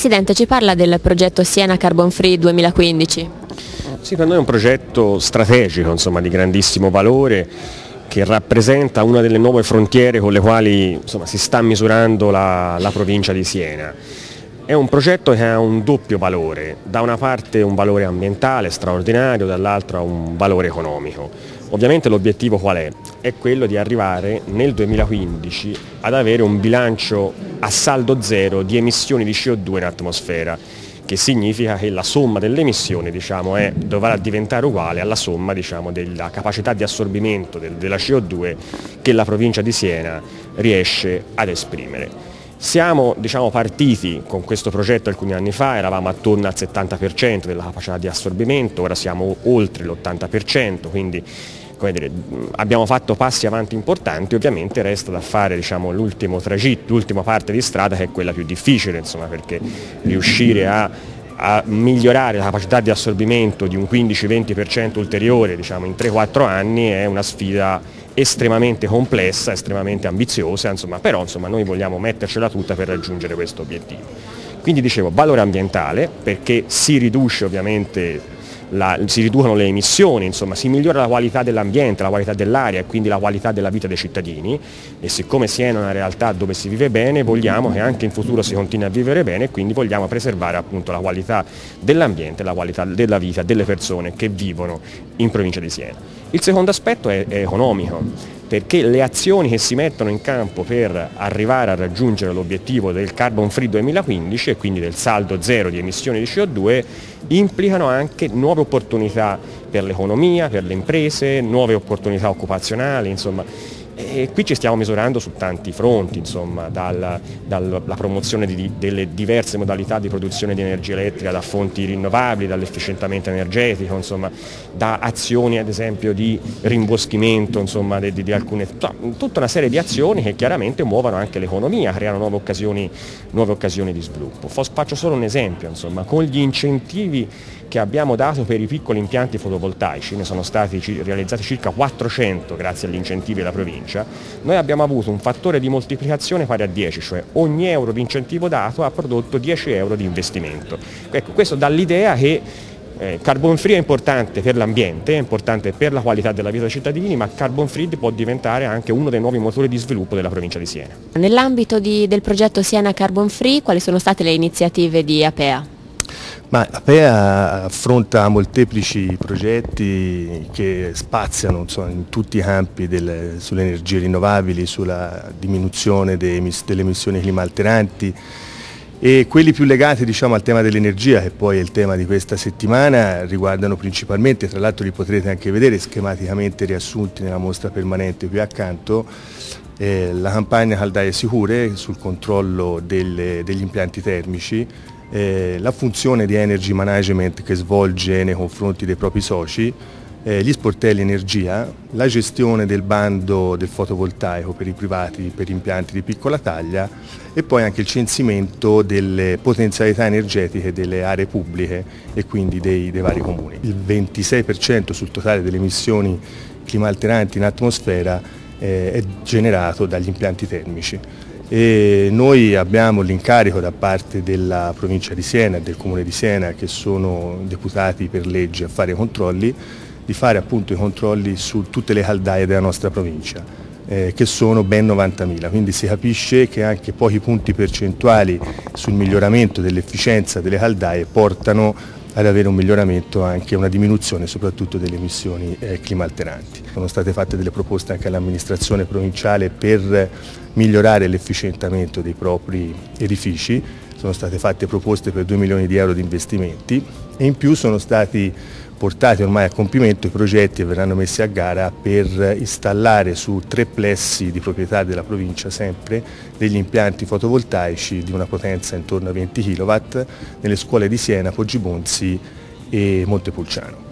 Presidente, ci parla del progetto Siena Carbon Free 2015? Sì, per noi è un progetto strategico, insomma, di grandissimo valore che rappresenta una delle nuove frontiere con le quali insomma, si sta misurando la, la provincia di Siena. È un progetto che ha un doppio valore, da una parte un valore ambientale straordinario, dall'altra un valore economico. Ovviamente l'obiettivo qual è? È quello di arrivare nel 2015 ad avere un bilancio a saldo zero di emissioni di CO2 in atmosfera, che significa che la somma delle emissioni diciamo, è, dovrà diventare uguale alla somma diciamo, della capacità di assorbimento del, della CO2 che la provincia di Siena riesce ad esprimere. Siamo diciamo, partiti con questo progetto alcuni anni fa, eravamo attorno al 70% della capacità di assorbimento, ora siamo oltre l'80%, quindi dire, abbiamo fatto passi avanti importanti, ovviamente resta da fare diciamo, l'ultimo tragitto, l'ultima parte di strada che è quella più difficile, insomma, perché riuscire a, a, migliorare la capacità di assorbimento di un 15-20% ulteriore diciamo, in 3-4 anni è una sfida estremamente complessa, estremamente ambiziosa, insomma, però insomma, noi vogliamo mettercela tutta per raggiungere questo obiettivo. Quindi dicevo valore ambientale perché si riduce ovviamente la, si riducono le emissioni, insomma, si migliora la qualità dell'ambiente, la qualità dell'aria e quindi la qualità della vita dei cittadini e siccome Siena è una realtà dove si vive bene vogliamo che anche in futuro si continui a vivere bene e quindi vogliamo preservare appunto la qualità dell'ambiente, la qualità della vita delle persone che vivono in provincia di Siena. Il secondo aspetto è, è economico perché le azioni che si mettono in campo per arrivare a raggiungere l'obiettivo del Carbon Free 2015 e quindi del saldo zero di emissioni di CO2 implicano anche nuove opportunità per l'economia, per le imprese, nuove opportunità occupazionali, insomma e qui ci stiamo misurando su tanti fronti, insomma, dalla, dalla promozione di, delle diverse modalità di produzione di energia elettrica da fonti rinnovabili, dall'efficientamento energetico, insomma, da azioni ad esempio di rimboschimento insomma, di, di, alcune, tutta una serie di azioni che chiaramente muovono anche l'economia, creano nuove occasioni, nuove occasioni di sviluppo. Faccio solo un esempio, insomma, con gli incentivi che abbiamo dato per i piccoli impianti fotovoltaici, ne sono stati realizzati circa 400 grazie agli incentivi della provincia, noi abbiamo avuto un fattore di moltiplicazione pari a 10, cioè ogni euro di incentivo dato ha prodotto 10 euro di investimento. Ecco, questo dà l'idea che eh, carbon free è importante per l'ambiente, è importante per la qualità della vita dei cittadini, ma carbon free può diventare anche uno dei nuovi motori di sviluppo della provincia di Siena. Nell'ambito del progetto Siena Carbon Free, quali sono state le iniziative di APEA? Ma APEA affronta molteplici progetti che spaziano insomma, in tutti i campi del, sulle energie rinnovabili, sulla diminuzione delle emissioni climalteranti. E quelli più legati diciamo, al tema dell'energia, che poi è il tema di questa settimana, riguardano principalmente, tra l'altro li potrete anche vedere schematicamente riassunti nella mostra permanente qui accanto, eh, la campagna Caldaie Sicure sul controllo delle, degli impianti termici, eh, la funzione di energy management che svolge nei confronti dei propri soci, eh, gli sportelli energia, la gestione del bando del fotovoltaico per i privati per impianti di piccola taglia e poi anche il censimento delle potenzialità energetiche delle aree pubbliche e quindi dei, dei vari comuni. Il 26% sul totale delle emissioni climalteranti in atmosfera eh, è generato dagli impianti termici. E noi abbiamo l'incarico da parte della provincia di Siena e del comune di Siena che sono deputati per legge a fare i controlli di fare appunto i controlli su tutte le caldaie della nostra provincia eh, che sono ben 90.000 quindi si capisce che anche pochi punti percentuali sul miglioramento dell'efficienza delle caldaie portano ad avere un miglioramento anche una diminuzione soprattutto delle emissioni eh, climalteranti. Sono state fatte delle proposte anche all'amministrazione provinciale per migliorare l'efficientamento dei propri edifici, sono state fatte proposte per 2 milioni di euro di investimenti e in più sono stati portati ormai a compimento i progetti che verranno messi a gara per installare su tre plessi di proprietà della provincia sempre degli impianti fotovoltaici di una potenza intorno a 20 kW nelle scuole di Siena, Poggibonzi e Montepulciano.